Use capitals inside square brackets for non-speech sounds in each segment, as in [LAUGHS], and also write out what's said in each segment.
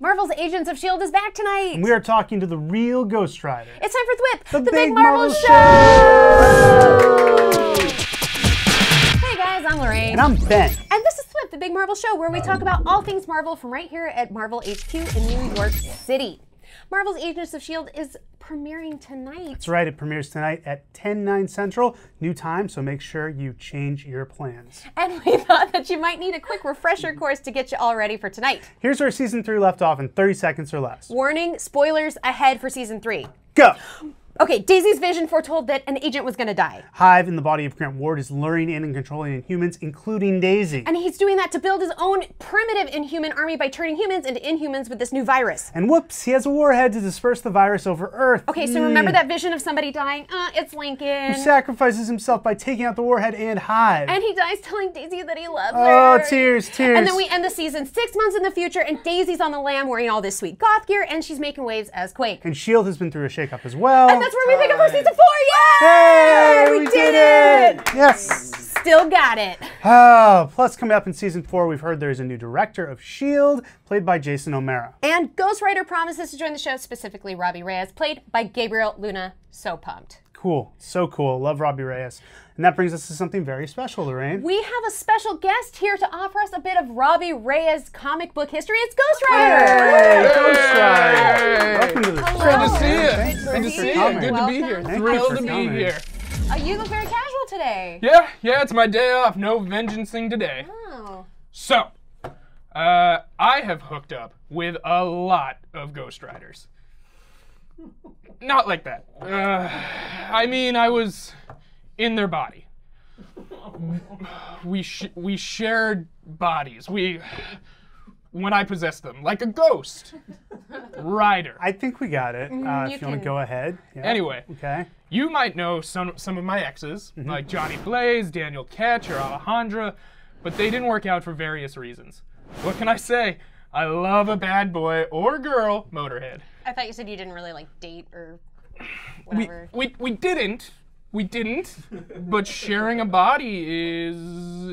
Marvel's Agents of S.H.I.E.L.D. is back tonight. And we are talking to the real Ghost Rider. It's time for Thwip, The the, Big Big, Marvel, Marvel Show. Hey guys, I'm Lorraine. And I'm Ben. And this is Thwip, the Big Marvel Show, where we talk about all things Marvel from right here at Marvel HQ in New York City. Marvel's Agents of S.H.I.E.L.D. is premiering tonight. That's right, it premieres tonight at 10, 9 central, new time, so make sure you change your plans. And we [LAUGHS] thought that you might need a quick refresher course to get you all ready for tonight. Here's where season 3 left off in 30 seconds or less. Warning, spoilers ahead for season three. Go! Okay, Daisy's vision foretold that an agent was gonna die. Hive in the body of Grant Ward is luring in and controlling Inhumans, including Daisy. And he's doing that to build his own primitive inhuman army by turning humans into inhumans with this new virus. And whoops, he has a warhead to disperse the virus over Earth. Okay, so remember that vision of somebody dying? Uh, it's Lincoln. Who sacrifices himself by taking out the warhead and Hive. And he dies telling Daisy that he loves oh, her. Oh, tears, tears. And then we end the season six months in the future, and Daisy's on the lam wearing all this sweet goth gear, and she's making waves as Quake. And S.H.I.E.L.D. has been through a shakeup as well. That's where we pick up our season four. Yay! Hey, we, did, it! Yes. Still got it. Oh, plus, coming up in season four, we've heard there's a new director of S.H.I.E.L.D., played by Jason O'Mara. And Ghost Rider promises to join the show, specifically Robbie Reyes, played by Gabriel Luna. So pumped. Cool. So cool. Love Robbie Reyes. And that brings us to something very special, Lorraine. We have a special guest here to offer us a bit of Robbie Reyes comic book history. It's Ghost Rider! Hey, Ghost Rider! Welcome to the Hello. show. Good to see you. Thanks Good to see you. coming. Good to be here. Welcome. Thank you Thrilled to be coming. here. Uh, you look very casual today. Yeah, yeah, it's my day off. No vengeancing today. Oh. So, uh, I have hooked up with a lot of Ghost Riders. Not like that. Uh, I mean, I was in their body. We sh- we shared bodies. We when I possessed them, like a ghost rider. I think we got it. Uh, you if you want to go ahead. Yeah. Anyway, Okay. You might know some some of my exes, like Johnny Blaze, Daniel Ketch, or Alejandra, but they didn't work out for various reasons. What can I say? I love a bad boy or girl motorhead. I thought you said you didn't really like date or whatever. We, whatever. we, we didn't. We didn't. but sharing a body is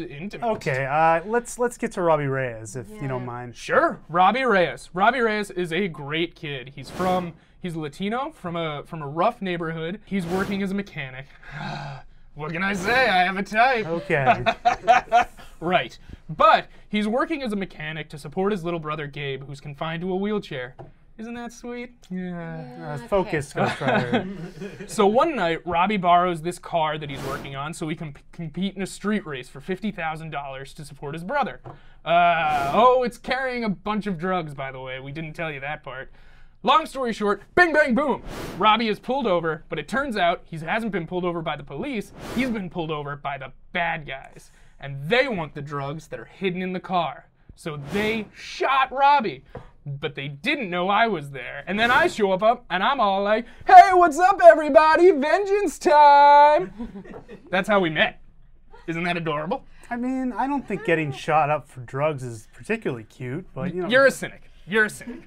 intimate. Okay. Uh, let's let's get to Robbie Reyes, if you don't mind. Sure, Robbie Reyes. Robbie Reyes is a great kid. He's from he's Latino from a from a rough neighborhood. He's working as a mechanic. [SIGHS] what can I say? I have a type. Okay. [LAUGHS] Right. But he's working as a mechanic to support his little brother Gabe, who's confined to a wheelchair. Isn't that sweet? Yeah. Uh, focus, Ghost [LAUGHS] Rider. So one night, Robbie borrows this car that he's working on so he can p- compete in a street race for $50,000 to support his brother. Uh, oh, it's carrying a bunch of drugs, by the way. We didn't tell you that part. Long story short, bing, bang, boom. Robbie is pulled over, but it turns out he hasn't been pulled over by the police. He's been pulled over by the bad guys. And they want the drugs that are hidden in the car. So they shot Robbie. But they didn't know I was there. And then I show up and I'm all like, hey, what's up, everybody? Vengeance time! [LAUGHS] That's how we met. Isn't that adorable? I mean, I don't think getting shot up for drugs is particularly cute, but you know. You're a cynic. You're a cynic.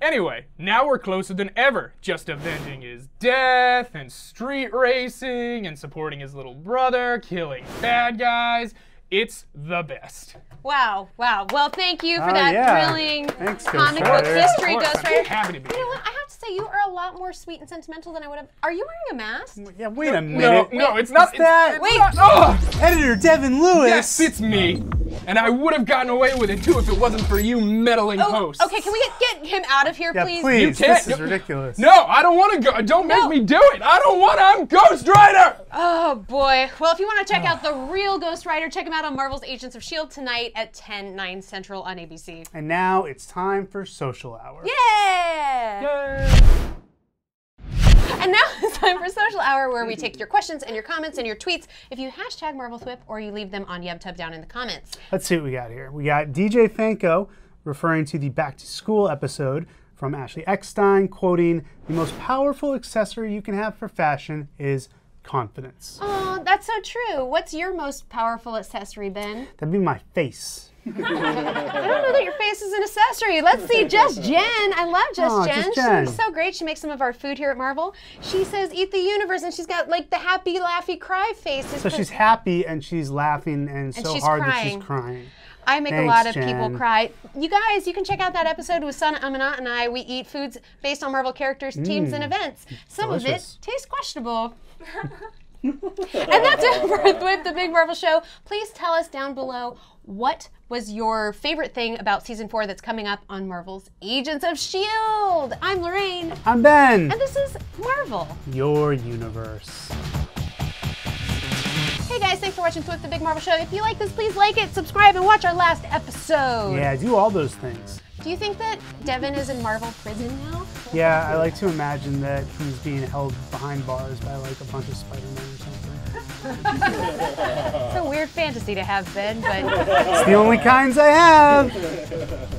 Anyway, now we're closer than ever, just avenging his death and street racing and supporting his little brother, killing bad guys. It's the best. Wow, wow. Well, thank you for Oh, that yeah. thrilling Thanks, Ghost comic book Rider. history, Of course, Ghost I'm Rider. happy to be You know here. what? I have to say, you are a lot more sweet and sentimental than I would have. Are you wearing a mask? yeah, wait a No, minute. no, it's not What's that? Wait. Oh, Editor Devin Lewis. yes, it's me. And I would have gotten away with it too if it wasn't for you meddling Oh, hosts. okay. Can we get, get him out of here, Yeah, please? please. You can't- This is no- ridiculous. No, I don't want to go. Don't No. make me do it. I don't want. To. I'm Ghost Rider. Oh boy. Well, if you want to check out the real Ghost Rider, check him out on Marvel's Agents of Shield tonight at 10, 9 Central on ABC. And now it's time for social hour. Yeah. And now [LAUGHS] it's time for Social Hour, where we take your questions and your comments and your tweets if you hashtag Marvel Thwip or you leave them on YubTub down in the comments. Let's see what we got here. We got DJ Fanko referring to the back to school episode from Ashley Eckstein, quoting, The most powerful accessory you can have for fashion is confidence. Oh, that's so true. What's your most powerful accessory, Ben? That'd be my face. [LAUGHS] I don't know that your face is an accessory. Let's see, Just Jen. I love Just Aw, oh, Jen. Just Jen. She's so great. She makes some of our food here at Marvel. She says, "Eat the universe," and she's got like the happy, laughy, cry face. So she's happy and she's laughing and, so she's hard that she's crying. I make a lot of people cry. You guys, you can check out that episode with Sana Amanat and I. We eat foods based on Marvel characters, teams, and mm. events. Some of it tastes questionable. [LAUGHS] and that's it for Thwip, the Big Marvel Show. Please tell us down below what was your favorite thing about season four that's coming up on Marvel's Agents of S.H.I.E.L.D. I'm Lorraine, I'm Ben. and this is Marvel. Your universe. Hey guys, thanks for watching Thwip the Big Marvel Show. If you like this, please like it, subscribe, and watch our last episode. Yeah, do all those things. Do you think that Devin is in Marvel prison now? Yeah, I like to imagine that he's being held behind bars by like a bunch of Spider-Man or something. [LAUGHS] It's a weird fantasy to have, Ben, but It's the only kinds I have. [LAUGHS]